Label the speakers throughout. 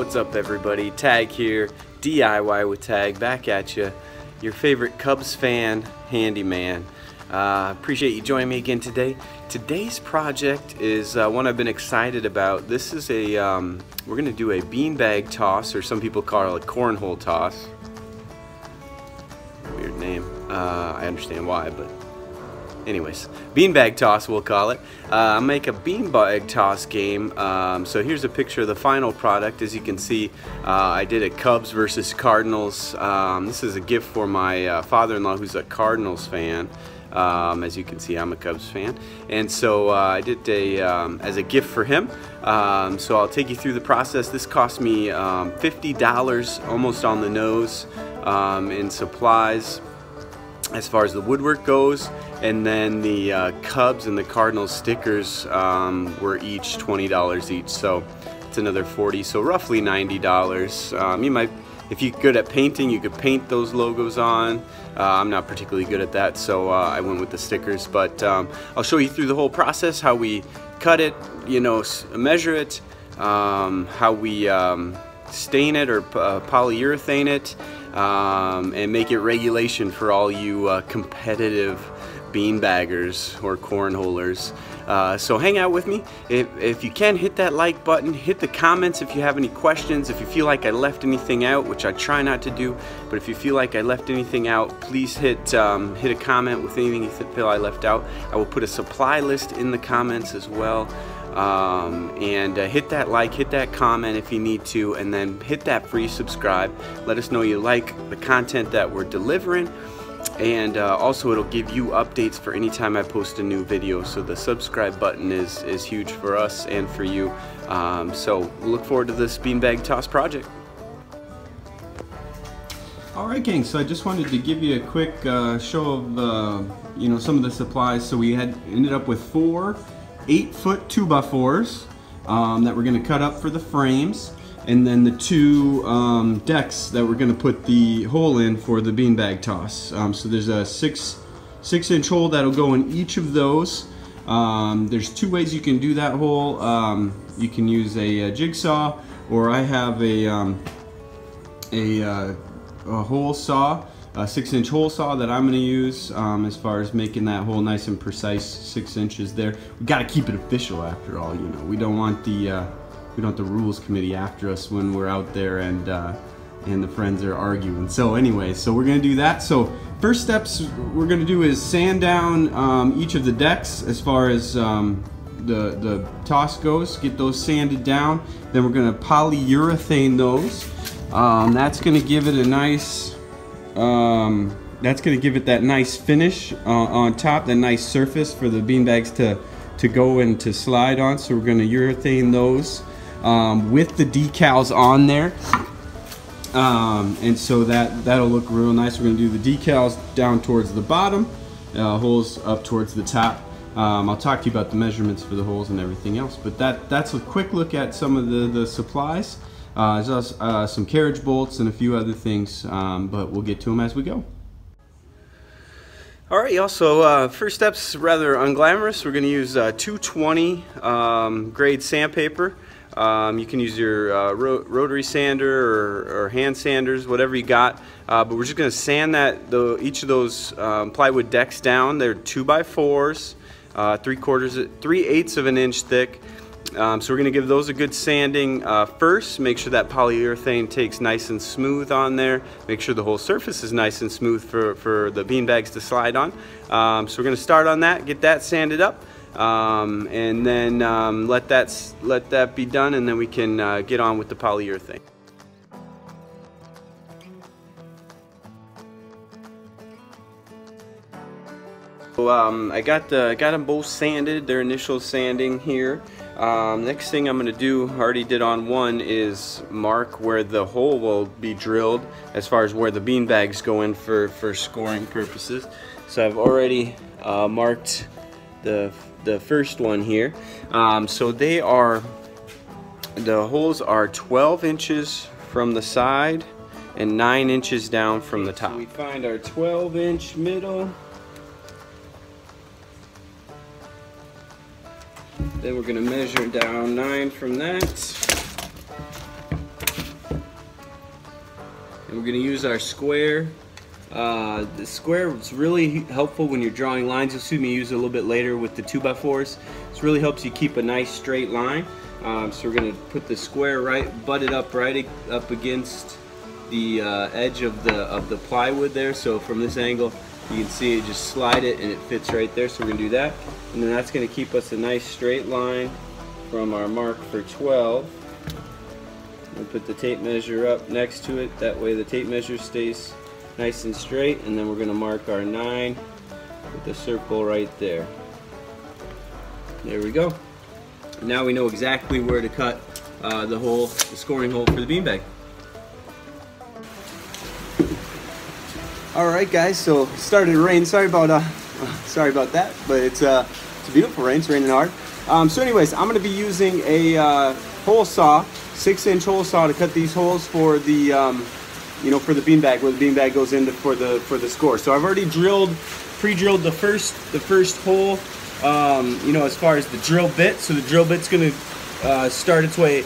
Speaker 1: What's up everybody? Tag here, DIY with Tag, back at you. Your favorite Cubs fan, handyman. Uh, appreciate you joining me again today. Today's project is uh, one I've been excited about. This is a, um, we're gonna do a beanbag toss, or some people call it a cornhole toss. Weird name. Uh, I understand why, but anyways, beanbag toss we'll call it. Uh, make a beanbag toss game. Um, so here's a picture of the final product. As you can see, uh, I did a Cubs versus Cardinals. Um, this is a gift for my uh, father-in-law who's a Cardinals fan. Um, as you can see, I'm a Cubs fan, and so uh, I did a um, as a gift for him. Um, so I'll take you through the process. This cost me um, $50, almost on the nose, um, in supplies as far as the woodwork goes and then the uh, Cubs and the Cardinals stickers um, were each $20 each so it's another 40 so roughly $90 um, you might if you're good at painting you could paint those logos on. Uh, I'm not particularly good at that so uh, I went with the stickers but um, I'll show you through the whole process how we cut it you know measure it um, how we um, stain it or uh, polyurethane it um, and make it regulation for all you uh, competitive beanbaggers or cornholers. Uh, so hang out with me. If, if you can, hit that like button. Hit the comments if you have any questions. If you feel like I left anything out, which I try not to do, but if you feel like I left anything out, please hit um, hit a comment with anything you feel I left out. I will put a supply list in the comments as well. Um, and uh, hit that like, hit that comment if you need to, and then hit that free subscribe. Let us know you like the content that we're delivering and uh, also it'll give you updates for anytime I post a new video. So the subscribe button is is huge for us and for you. Um, so look forward to this beanbag toss project.
Speaker 2: Alright gang, so I just wanted to give you a quick uh, show of uh, you know some of the supplies. So we had ended up with four 8 foot two by fours um, that we're going to cut up for the frames and then the two um, decks that we're going to put the hole in for the beanbag toss. Um, so there's a six, six inch hole that'll go in each of those. Um, there's two ways you can do that hole. Um, you can use a, a, jigsaw or I have a, um, a, uh, a hole saw a six inch hole saw that I'm going to use um, as far as making that hole nice and precise six inches there. We got to keep it official after all, you know. We don't want the uh, we don't want the rules committee after us when we're out there and uh, and the friends are arguing. So anyway, so we're gonna do that. So first steps we're gonna do is sand down um, each of the decks as far as um, the, the toss goes, get those sanded down. Then we're gonna polyurethane those. Um, that's gonna give it a nice, um, that's gonna give it that nice finish uh, on top, that nice surface for the beanbags to, to go and to slide on. So we're gonna urethane those um, with the decals on there. Um, and so that, that'll look real nice. We're gonna do the decals down towards the bottom, uh, holes up towards the top. Um, I'll talk to you about the measurements for the holes and everything else, but that, that's a quick look at some of the, the supplies. Uh, there's uh, some carriage bolts and a few other things, um, but we'll get to them as we go.
Speaker 1: All right, also, uh, first step's rather unglamorous. We're going to use uh, 220 um, grade sandpaper. Um, you can use your uh, ro rotary sander or, or, hand sanders, whatever you got. Uh, but we're just going to sand that the, each of those um, plywood decks down. They're two by fours, uh, three quarters, three eighths of an inch thick. Um, so we're going to give those a good sanding uh, first. Make sure that polyurethane takes nice and smooth on there. Make sure the whole surface is nice and smooth for, for the bean bags to slide on. Um, so we're going to start on that, get that sanded up um, and then um, let that let that be done and then we can uh, get on with the polyurethane. So, um, I got the got them both sanded their initial sanding here um, next thing I'm gonna do already did on one is mark where the hole will be drilled as far as where the bean bags go in for for scoring purposes so I've already uh, marked the the first one here. Um, so they are, the holes are 12 inches from the side and 9 inches down from the top. So we find our 12 inch middle. Then we're going to measure down 9 from that. And we're going to use our square. Uh, the square is really helpful when you're drawing lines. You'll see me use it a little bit later with the 2x4s. This really helps you keep a nice straight line. Um, so we're going to put the square right, butt it up right up against the uh, edge of the of the plywood there. So from this angle, you can see it just slide it and it fits right there. So we're gonna do that. And then that's gonna keep us a nice straight line from our mark for 12. We'll put the tape measure up next to it. That way the tape measure stays nice and straight. And then we're gonna mark our nine with the circle right there. There we go. Now we know exactly where to cut uh, the hole, the scoring hole for the beanbag. All right, guys. So started to rain. Sorry about uh, sorry about that, but it's uh, it's a beautiful rain. It's raining hard. Um, so, anyways, I'm gonna be using a uh, hole saw, six-inch hole saw, to cut these holes for the um, you know for the beanbag where the beanbag goes into for the for the score. So I've already drilled, pre-drilled the first the first hole. Um, you know, as far as the drill bit. So the drill bit's gonna uh, start its way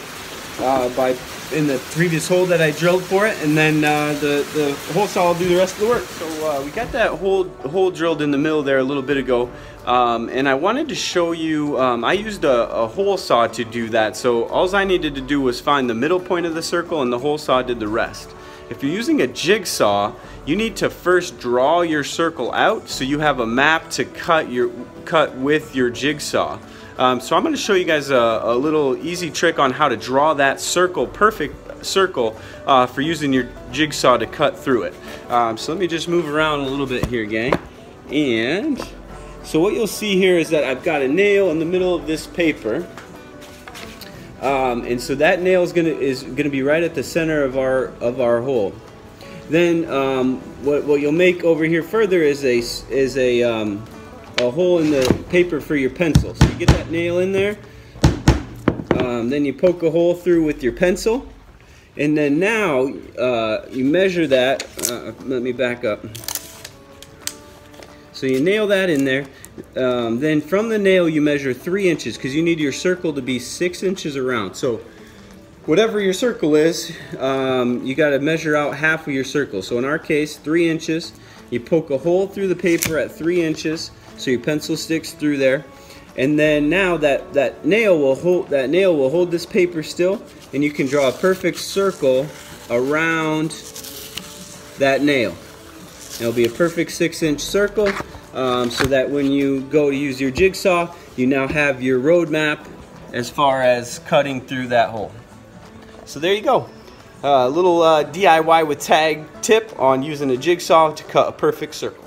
Speaker 1: uh, by in the previous hole that I drilled for it, and then uh, the the hole saw will do the rest of the work. So uh, we got that hole hole drilled in the middle there a little bit ago, um, and I wanted to show you. Um, I used a, a, hole saw to do that, so all I needed to do was find the middle point of the circle, and the hole saw did the rest. If you're using a jigsaw, you need to first draw your circle out so you have a map to cut your cut with your jigsaw. Um, so I'm going to show you guys a, a, little easy trick on how to draw that circle, perfect circle, uh, for using your jigsaw to cut through it. Um, so let me just move around a little bit here, gang. And so what you'll see here is that I've got a nail in the middle of this paper. Um, and so that nail is gonna is gonna be right at the center of our of our hole. Then um, what what you'll make over here further is a is a um, a hole in the paper for your pencil. So you get that nail in there, um, then you poke a hole through with your pencil, and then now uh, you measure that. Uh, let me back up. So you nail that in there. Um, then from the nail you measure three inches because you need your circle to be six inches around. So whatever your circle is, um, you got to measure out half of your circle. So in our case, three inches. You poke a hole through the paper at three inches so your pencil sticks through there. And then now that that nail will hold that nail will hold this paper still and you can draw a perfect circle around that nail. It'll be a perfect six inch circle um, so that when you go to use your jigsaw you now have your roadmap as far as cutting through that hole. So there you go. A uh, little uh, DIY with tag tip on using a jigsaw to cut a perfect circle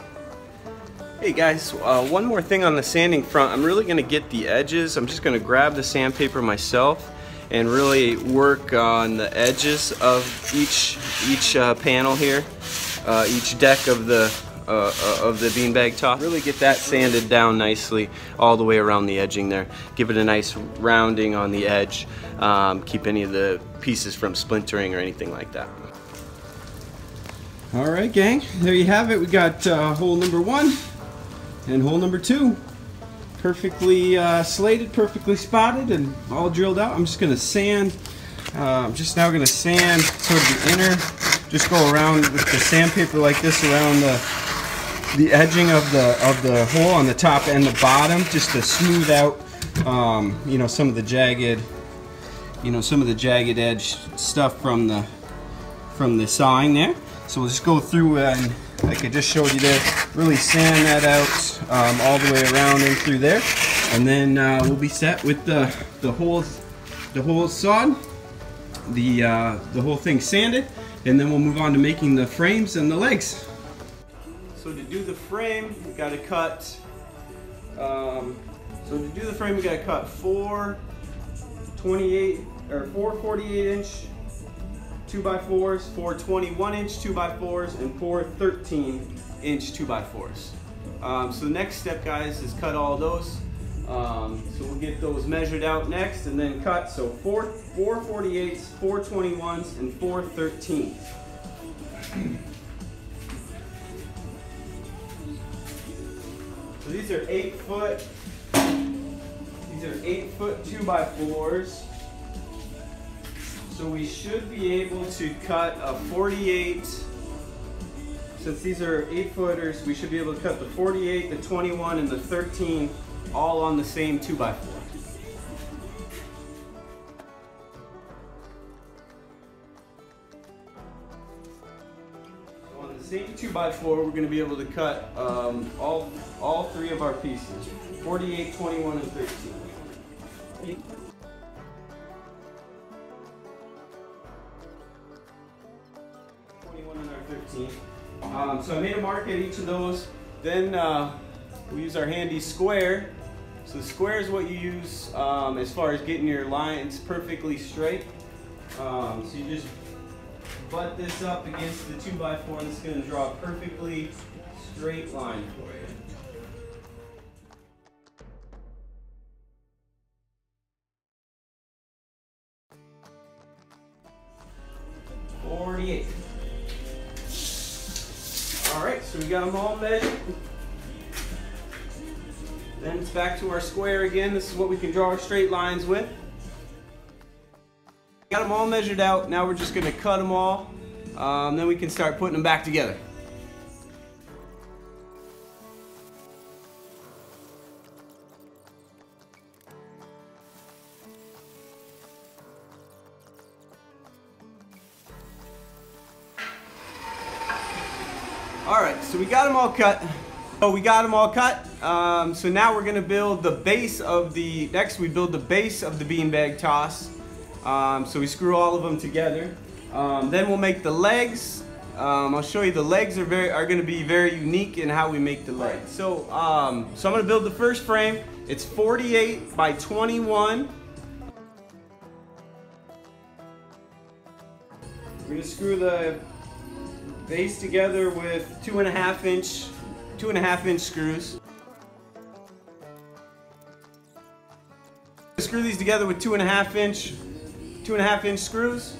Speaker 1: Hey guys, uh, one more thing on the sanding front. I'm really going to get the edges. I'm just going to grab the sandpaper myself and really work on the edges of each each uh, panel here, uh, each deck of the uh, uh, of the beanbag top. Really get that sanded down nicely all the way around the edging there. Give it a nice rounding on the edge. Um, keep any of the pieces from splintering or anything like that.
Speaker 2: All right, gang. There you have it. We got uh, hole number one. And hole number two, perfectly uh, slated, perfectly spotted, and all drilled out. I'm just gonna sand, uh, I'm just now gonna sand toward the inner, just go around with the sandpaper like this around the the edging of the of the hole on the top and the bottom, just to smooth out, um, you know, some of the jagged, you know, some of the jagged edge stuff from the from the sawing there. So we'll just go through and like I just showed you there, really sand that out um, all the way around and through there. And then uh, we'll be set with the, the holes the holes sawed, the, uh, the whole thing sanded, and then we'll move on to making the frames and the legs.
Speaker 1: So to do the frame, we got to cut, um, so to do the frame, we got to cut four 28 or four 48 inch 2x4s, four 21 inch 2x4s, and four 13 inch 2x4s. Um, so the next step guys is cut all those. Um, so we'll get those measured out next and then cut. So four, four 48s, four 21s, and four 13s. So these are eight foot, these are eight foot two by fours. So we should be able to cut a 48, since these are 8 footers, we should be able to cut the 48, the 21, and the 13 all on the same 2x4. So on the same 2x4, we're going to be able to cut um, all, all three of our pieces, 48, 21, and 13. Um, so I made a mark at each of those. Then uh, we use our handy square. So the square is what you use um, as far as getting your lines perfectly straight. Um, so you just butt this up against the 2x4 and it's going to draw a perfectly straight line for you. Got them all measured. Then it's back to our square again. This is what we can draw our straight lines with. Got them all measured out. Now we're just gonna cut them all. Um, then we can start putting them back together. We got them all cut. So we got them all cut. Um, so now we're gonna build the base of the, next we build the base of the beanbag toss. Um, so we screw all of them together. Um, then we'll make the legs. Um, I'll show you the legs are very are going to be very unique in how we make the legs. So um, so I'm going to build the first frame. It's 48 by 21. We're going to screw the base together with two and a half inch two and a half inch screws. Screw these together with two and a half inch two and a half inch screws.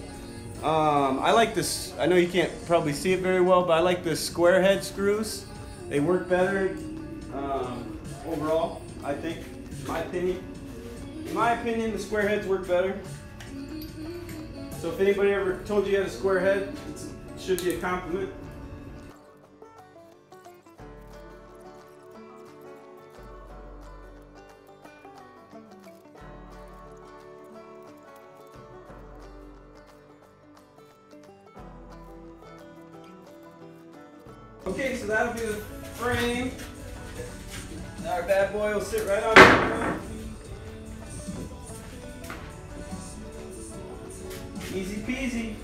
Speaker 1: Um, I like this, I know you can't probably see it very well, but I like the square head screws. They work better um, overall, I think, in my opinion. In my opinion, the square heads work better. So if anybody ever told you you had a square head, it should be a compliment. Okay, so that'll be the frame. Our bad boy will sit right on there. Easy peasy.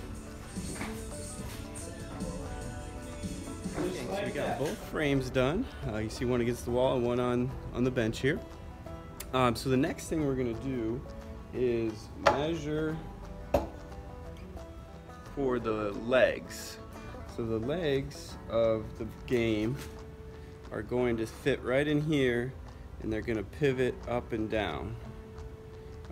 Speaker 3: Both frames done. Uh, you see one against the wall and one on, on the bench here. Um, so the next thing we're gonna do is measure for the legs. So the legs of the game are going to fit right in here and they're gonna pivot up and down.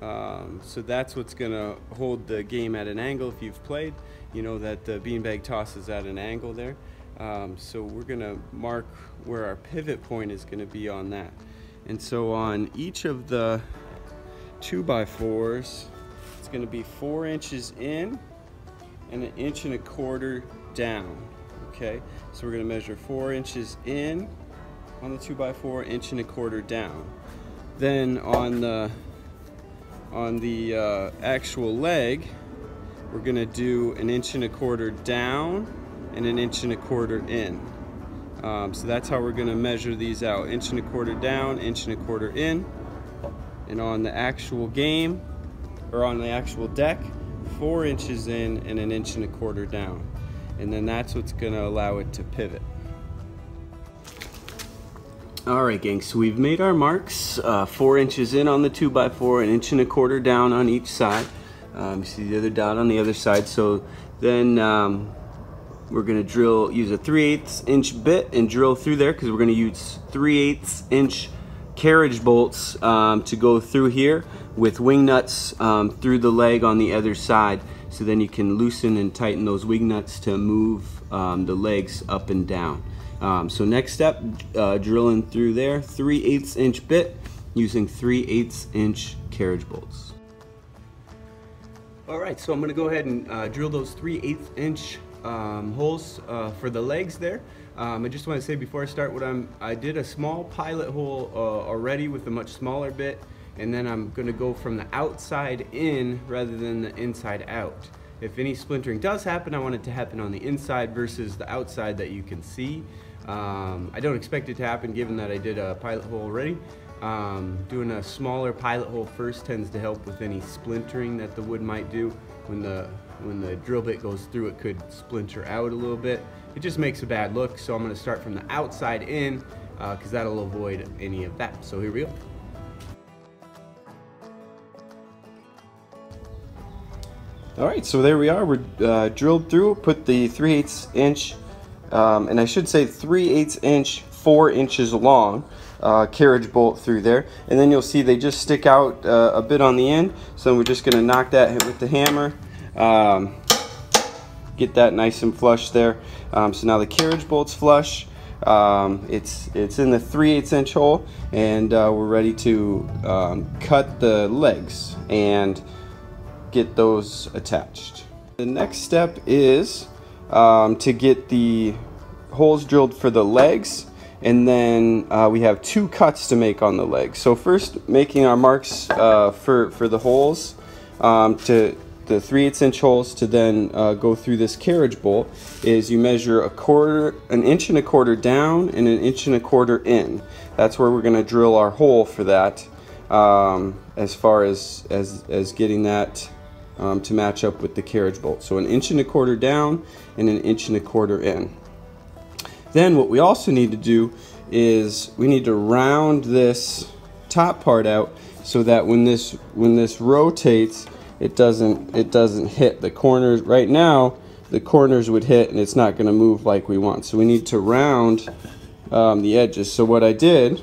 Speaker 3: Um, so that's what's gonna hold the game at an angle. If you've played, you know that the beanbag toss is at an angle there. Um, so we're gonna mark where our pivot point is gonna be on that. And so on each of the two by fours, it's gonna be four inches in and an inch and a quarter down. Okay, so we're gonna measure four inches in on the two by four, inch and a quarter down. Then on the on the uh, actual leg, we're gonna do an inch and a quarter down and an inch and a quarter in. Um, so that's how we're gonna measure these out. Inch and a quarter down, inch and a quarter in. And on the actual game, or on the actual deck, four inches in and an inch and a quarter down. And then that's what's gonna allow it to pivot.
Speaker 1: All right, gang, so we've made our marks, uh, four inches in on the two by four, an inch and a quarter down on each side. Um, you see the other dot on the other side. So then um, we're gonna drill, use a 3 8 inch bit and drill through there because we're gonna use 3 8 inch carriage bolts um, to go through here with wing nuts um, through the leg on the other side. So then you can loosen and tighten those wing nuts to move um, the legs up and down. Um, so next step, uh, drilling through there, 3 8 inch bit using 3 8 inch carriage bolts. All right, so I'm gonna go ahead and uh, drill those 3 8 inch um, holes uh, for the legs there. Um, I just want to say before I start what I'm, I did a small pilot hole uh, already with a much smaller bit and then I'm going to go from the outside in rather than the inside out. If any splintering does happen, I want it to happen on the inside versus the outside that you can see. Um, I don't expect it to happen given that I did a pilot hole already. Um, doing a smaller pilot hole first tends to help with any splintering that the wood might do. When the, when the drill bit goes through, it could splinter out a little bit. It just makes a bad look, so I'm going to start from the outside in because uh, that'll avoid any of that. So here we go. All right, so there we are. We're uh, drilled through, put the 3 8 inch, um, and I should say 3 8 inch, 4 inches long uh, carriage bolt through there. And then you'll see they just stick out uh, a bit on the end. So we're just gonna knock that with the hammer. Um, get that nice and flush there. Um, so now the carriage bolt's flush. Um, it's it's in the 3 8 inch hole and uh, we're ready to um, cut the legs and get those attached. The next step is um, to get the holes drilled for the legs and then uh, we have two cuts to make on the legs. So first making our marks uh, for, for the holes um, to the 3 8 inch holes to then uh, go through this carriage bolt is you measure a quarter, an inch and a quarter down and an inch and a quarter in. That's where we're going to drill our hole for that um, as far as, as, as getting that um, to match up with the carriage bolt. So an inch and a quarter down and an inch and a quarter in. Then what we also need to do is we need to round this top part out so that when this when this rotates it doesn't it doesn't hit the corners. Right now the corners would hit and it's not going to move like we want. So we need to round um, the edges. So what I did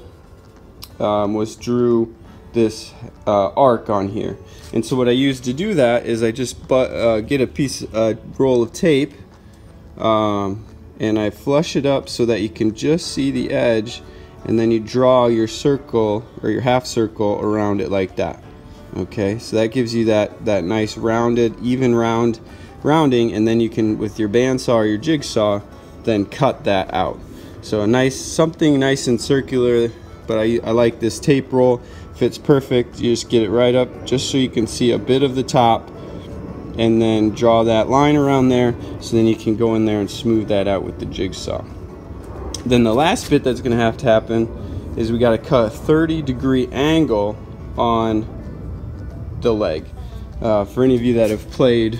Speaker 1: um, was drew this uh, arc on here. And so what I use to do that is I just but, uh, get a piece a roll of tape um, and I flush it up so that you can just see the edge. And then you draw your circle or your half circle around it like that okay so that gives you that that nice rounded even round rounding and then you can with your bandsaw or your jigsaw then cut that out. So a nice something nice and circular but I, I like this tape roll. Fits perfect you just get it right up just so you can see a bit of the top and then draw that line around there so then you can go in there and smooth that out with the jigsaw. Then the last bit that's going to have to happen is we got to cut a 30 degree angle on the leg. Uh, for any of you that have played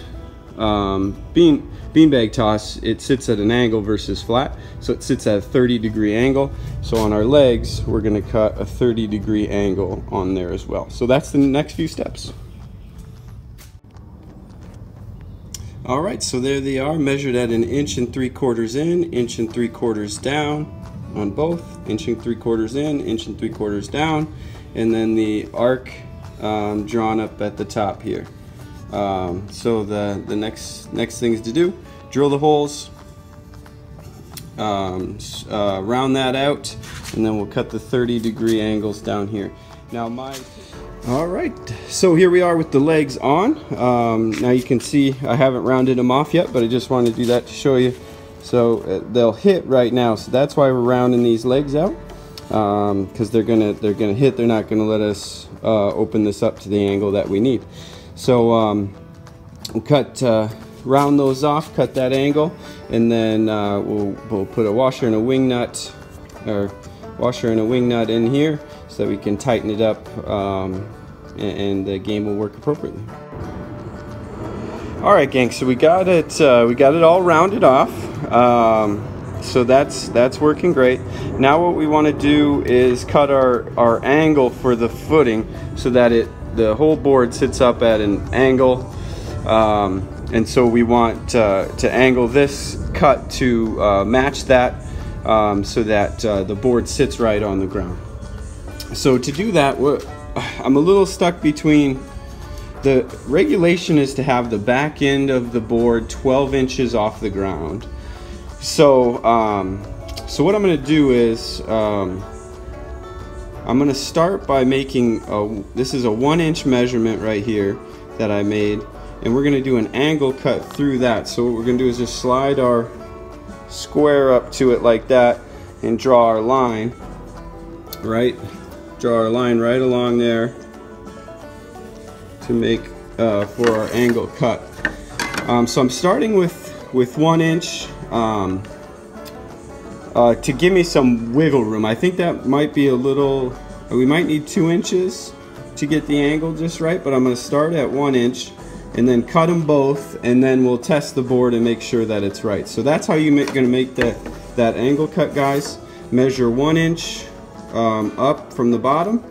Speaker 1: um, bean beanbag toss, it sits at an angle versus flat, so it sits at a 30 degree angle. So on our legs, we're going to cut a 30 degree angle on there as well. So that's the next few steps. All right, so there they are, measured at an inch and three quarters in, inch and three quarters down on both, inch and three quarters in, inch and three quarters down, and then the arc um, drawn up at the top here. Um, so the, the next, next things to do, drill the holes, um, uh, round that out, and then we'll cut the 30 degree angles down here. Now my, all right, so here we are with the legs on. Um, now you can see I haven't rounded them off yet, but I just wanted to do that to show you. So uh, they'll hit right now, so that's why we're rounding these legs out because um, they're gonna they're gonna hit. They're not gonna let us uh, open this up to the angle that we need. So um, we'll cut uh, round those off, cut that angle, and then uh, we'll we'll put a washer and a wing nut or washer and a wing nut in here so that we can tighten it up um, and, and, the game will work appropriately. All right, gang. So we got it. Uh, we got it all rounded off. Um, so that's that's working great. Now what we want to do is cut our our angle for the footing so that it the whole board sits up at an angle. Um, and so we want uh, to angle this cut to uh, match that um, so that uh, the board sits right on the ground. So to do that I'm a little stuck between the regulation is to have the back end of the board 12 inches off the ground so, um, so what I'm going to do is um, I'm going to start by making a, this is a one inch measurement right here that I made
Speaker 3: and we're gonna do an angle cut through that. So what we're gonna do is just slide our square up to it like that and draw our line, right? Draw our line right along there to make uh, for our angle cut. Um, so I'm starting with with one inch um, uh, to give me some wiggle room. I think that might be a little, we might need two inches to get the angle just right, but I'm gonna start at one inch and then cut them both and then we'll test the board and make sure that it's right. So that's how you're gonna make that, that angle cut guys. Measure one inch um, up from the bottom,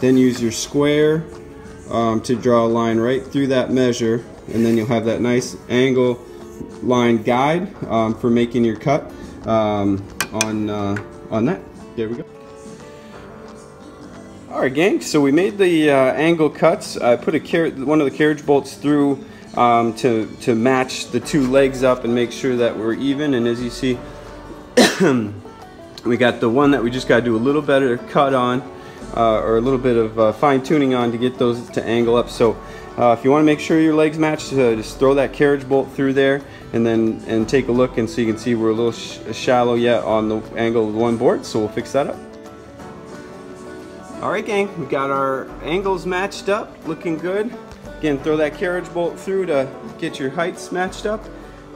Speaker 3: then use your square um, to draw a line right through that measure and then you'll have that nice angle line guide um, for making your cut um, on, uh, on that. There we go. Alright gang, so we made the uh, angle cuts. I put a one of the carriage bolts through um, to, to match the two legs up and make sure that we're even and as you see we got the one that we just got to do a little better cut on uh, or a little bit of uh, fine tuning on to get those to angle up so uh, if you want to make sure your legs match uh, just throw that carriage bolt through there and then and take a look and so you can see we're a little sh shallow yet on the angle of one board so we'll fix that up. All right gang we got our angles matched up looking good. Again throw that carriage bolt through to get your heights matched up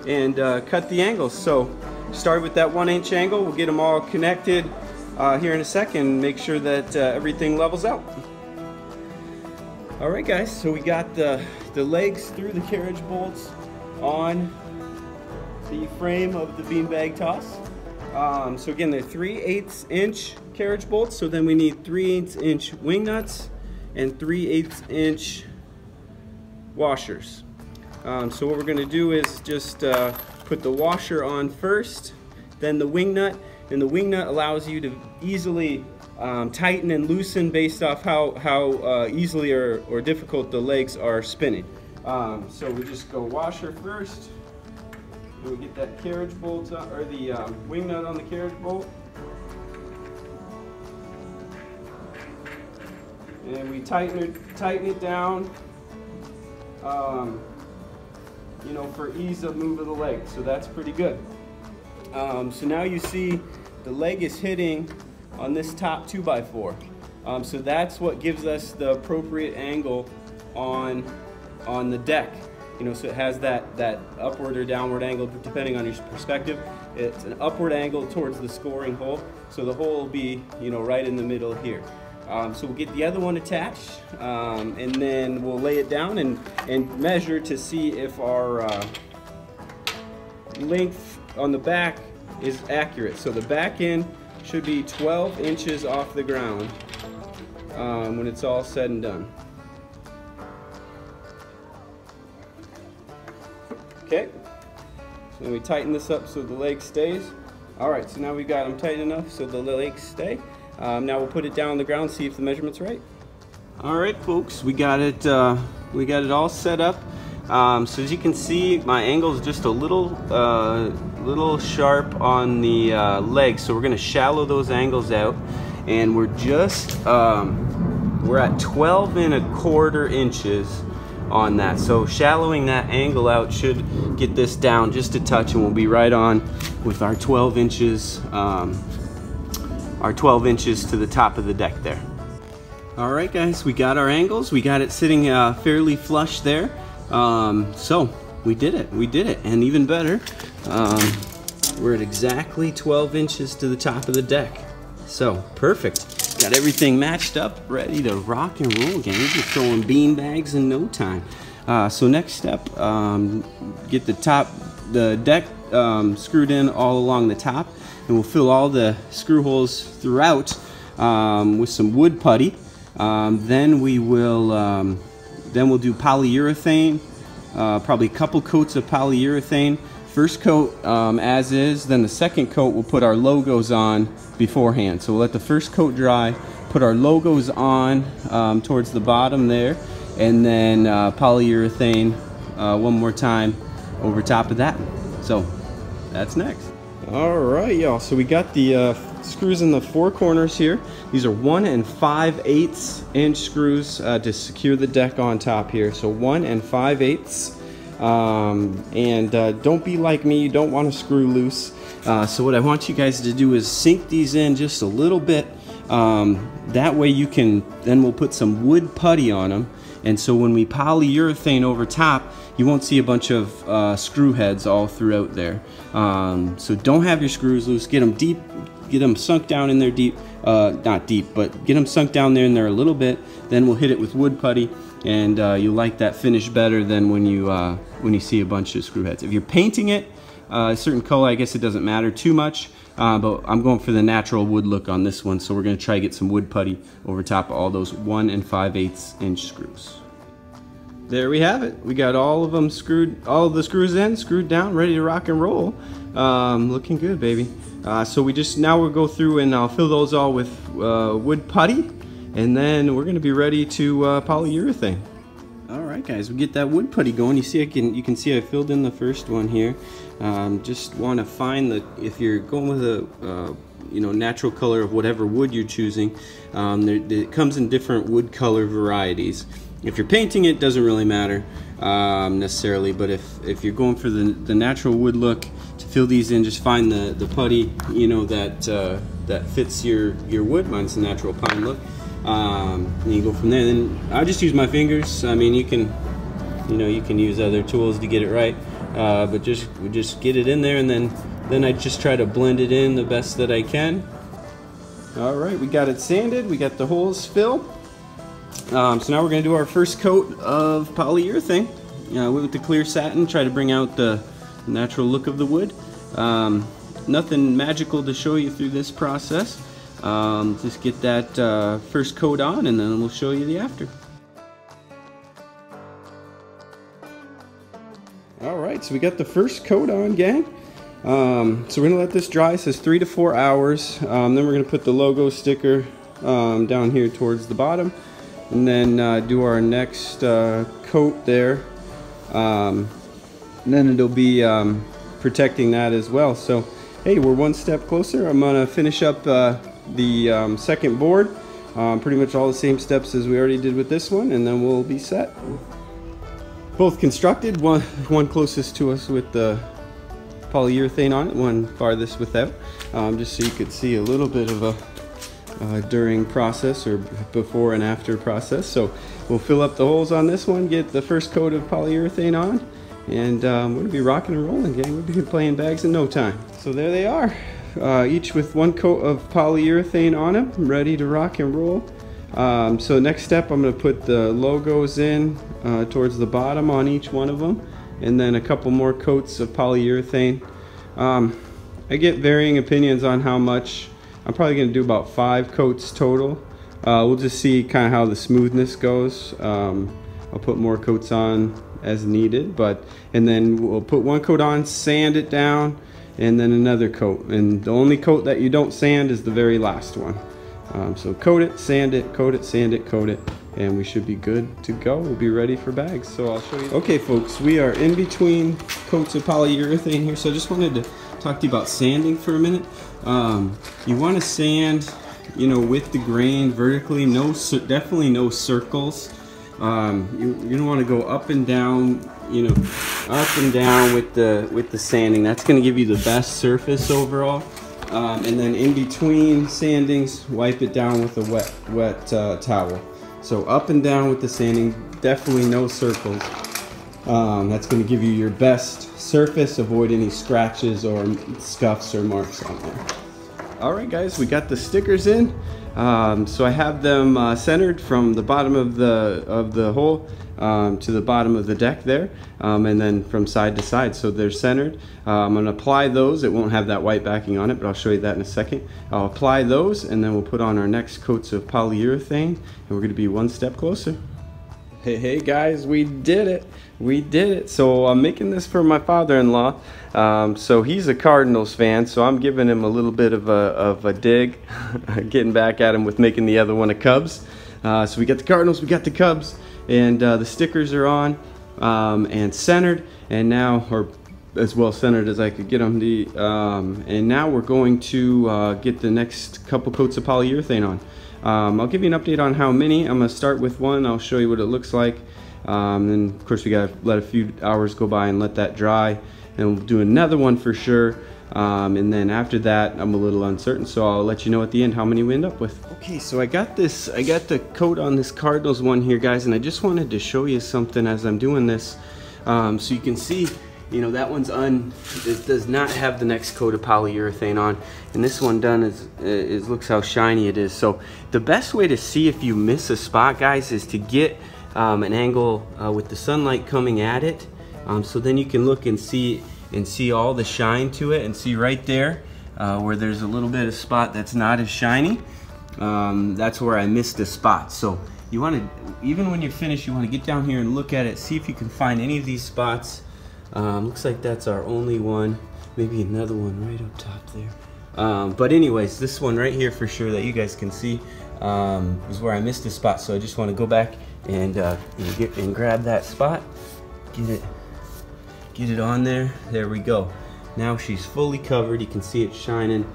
Speaker 3: and uh, cut the angles so start with that one inch angle we'll get them all connected uh, here in a second make sure that uh, everything levels out all right guys so we got the the legs through the carriage bolts on the frame of the beanbag toss. Um, so again, they're 3 8 inch carriage bolts, so then we need 3 8 inch wing nuts and 3 8 inch washers. Um, so what we're going to do is just uh, put the washer on first, then the wing nut, and the wing nut allows you to easily um, tighten and loosen based off how, how uh, easily or, or difficult the legs are spinning. Um, so we just go washer first, we get that carriage bolt, or the um, wing nut on the carriage bolt. And we tighten it, tighten it down, um, you know, for ease of move of the leg. So that's pretty good. Um, so now you see the leg is hitting on this top 2x4. Um, so that's what gives us the appropriate angle on, on the deck. You know, so it has that, that upward or downward angle depending on your perspective. It's an upward angle towards the scoring hole. So the hole will be, you know, right in the middle here. Um, so we'll get the other one attached um, and then we'll lay it down and, and measure to see if our uh, length on the back is accurate. So the back end should be 12 inches off the ground um, when it's all said and done. Okay, so we tighten this up so the leg stays. All right, so now we got them tight enough so the legs stay. Um, now we'll put it down on the ground, see if the measurement's right. All right, folks, we got it. Uh, we got it all set up. Um, so as you can see, my angle is just a little, uh, little sharp on the uh, legs. So we're gonna shallow those angles out, and we're just, um, we're at 12 and a quarter inches on that. So shallowing that angle out should get this down just a touch and we'll be right on with our 12 inches, um, our 12 inches to the top of the deck there. All right guys, we got our angles. We got it sitting uh, fairly flush there. Um, so we did it, we did it. And even better, um, we're at exactly 12 inches to the top of the deck. So perfect. Got everything matched up, ready to rock and roll again. We're throwing bean bags in no time. Uh, so next step, um, get the top, the deck um, screwed in all along the top, and we'll fill all the screw holes throughout um, with some wood putty. Um, then we will, um, then we'll do polyurethane, uh, probably a couple coats of polyurethane. First coat um, as is, then the second coat we'll put our logos on beforehand. So we'll let the first coat dry, put our logos on um, towards the bottom there, and then uh, polyurethane uh, one more time over top of that. So that's next. All right, y'all. So we got the uh, screws in the four corners here. These are one and five eighths inch screws uh, to secure the deck on top here. So one and five eighths. Um, and uh, don't be like me, you don't want to screw loose. Uh, so what I want you guys to do is sink these in just a little bit. Um, that way you can, then we'll put some wood putty on them. And so when we polyurethane over top, you won't see a bunch of uh, screw heads all throughout there. Um, so don't have your screws loose, get them deep, get them sunk down in there deep, uh, not deep, but get them sunk down there in there a little bit. Then we'll hit it with wood putty and uh, you'll like that finish better than when you, uh, when you see a bunch of screw heads. If you're painting it, uh, a certain color, I guess it doesn't matter too much, uh, but I'm going for the natural wood look on this one, so we're gonna try to get some wood putty over top of all those 1 and 5 eighths inch screws. There we have it. We got all of them screwed, all of the screws in, screwed down, ready to rock and roll. Um, looking good, baby. Uh, so we just, now we'll go through and I'll fill those all with uh, wood putty, and then we're gonna be ready to uh, polyurethane. All right, guys, we get that wood putty going. You see, I can you can see I filled in the first one here. Um, just want to find the if you're going with a uh, you know natural color of whatever wood you're choosing. Um, there, it comes in different wood color varieties. If you're painting it, doesn't really matter um, necessarily. But if if you're going for the the natural wood look, fill these in, just find the the putty you know that uh, that fits your your wood. Mine's the natural pine look um, and you go from there. Then I just use my fingers. I mean, you can, you know, you can use other tools to get it right, uh, but just just get it in there, and then then I just try to blend it in the best that I can. All right, we got it sanded. We got the holes filled. Um, so now we're gonna do our first coat of polyurethane uh, with the clear satin. Try to bring out the natural look of the wood. Um, nothing magical to show you through this process. Um, just get that uh, first coat on and then we'll show you the after. Alright, so we got the first coat on, gang. Um, so we're going to let this dry. It says three to four hours. Um, then we're going to put the logo sticker um, down here towards the bottom. And then uh, do our next uh, coat there. Um, and then it'll be um, protecting that as well. So, hey, we're one step closer. I'm to finish up uh, the um, second board. Um, pretty much all the same steps as we already did with this one, and then we'll be set. Both constructed, one, one closest to us with the polyurethane on it, one farthest without, um, just so you could see a little bit of a uh, during process or before and after process. So we'll fill up the holes on this one, get the first coat of polyurethane on, and um, we're gonna be rocking and rolling, gang. We'll be playing bags in no time. So there they are uh, each with one coat of polyurethane on them, ready to rock and roll. Um, so next step, I'm to put the logos in uh, towards the bottom on each one of them, and then a couple more coats of polyurethane. Um, I get varying opinions on how much. I'm probably to do about five coats total. Uh, we'll just see kind of how the smoothness goes. Um, I'll put more coats on as needed, but and then we'll put one coat on, sand it down, and then another coat. And the only coat that you don't sand is the very last one. Um, so coat it, sand it, coat it, sand it, coat it, and we should be good to go. We'll be ready for bags. So I'll show you. Okay, folks, we are in between coats of polyurethane here. So I just wanted to talk to you about sanding for a minute. Um, you want to sand, you know, with the grain vertically. No, definitely no circles. Um, you, you don't want to go up and down, you know, up and down with the with the sanding. That's going to give you the best surface overall. Um, and then in between sandings, wipe it down with a wet wet uh, towel. So up and down with the sanding, definitely no circles. Um, that's going to give you your best surface. Avoid any scratches or scuffs or marks on there. All right, guys, we got the stickers in. Um, so I have them uh, centered from the bottom of the of the hole um, to the bottom of the deck there, um, and then from side to side. So they're centered. Uh, I'm going to apply those. It won't have that white backing on it, but I'll show you that in a second. I'll apply those, and then we'll put on our next coats of polyurethane, and we're going to be one step closer. Hey, hey guys, we did it. We did it. So I'm making this for my father-in-law. Um, so he's a Cardinals fan, so I'm giving him a little bit of a, of a dig, getting back at him with making the other one a Cubs. Uh, so we got the Cardinals, we got the Cubs, and uh, the stickers are on um, and centered, and now, or as well centered as I could get them. The, um, and now we're going to uh, get the next couple coats of polyurethane on. Um, I'll give you an update on how many. I'm going to start with one. I'll show you what it looks like.
Speaker 1: Um, then of course we gotta let a few hours go by and let that dry. And we'll do another one for sure. Um, and then after that, I'm a little uncertain, so I'll let you know at the end how many we end up with. Okay, so I got this, I got the coat on this Cardinals one here, guys, and I just wanted to show you something as I'm doing this. Um, so you can see, you know, that one's un, it does not have the next coat of polyurethane on, and this one done is, is looks how shiny it is. So the best way to see if you miss a spot, guys, is to get um, an angle uh, with the sunlight coming at it. Um, so then you can look and see and see all the shine to it and see right there uh, where there's a little bit of spot that's not as shiny. Um, that's where I missed a spot. So you want to, even when you're finished, you want to get down here and look at it, see if you can find any of these spots. Um, looks like that's our only one. Maybe another one right up top there. Um, but anyways, this one right here for sure that you guys can see um, is where I missed a spot. So I just want to go back and, uh, get, and grab that spot, get it get it on there. There we go. Now she's fully covered. You can see it shining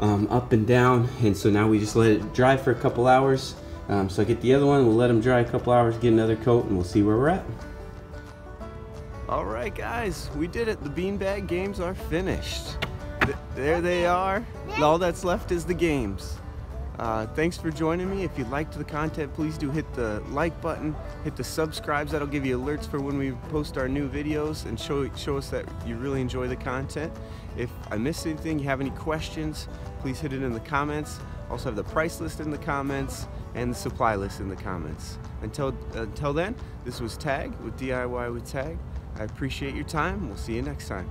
Speaker 1: um, up and down. And so now we just let it dry for a couple hours. Um, so I get the other one. We'll let them dry a couple hours get another coat and we'll see where we're at.
Speaker 3: All right guys. We did it. The beanbag games are finished. Th there they are. All that's left is the games uh, thanks for joining me. If you liked the content, please do hit the like button, hit the subscribes. That'll give you alerts for when we post our new videos and show, show us that you really enjoy the content. If I missed anything, you have any questions, please hit it in the comments. Also have the price list in the comments and the supply list in the comments. Until, until then, this was Tag with DIY with Tag. I appreciate your time. We'll see you next time.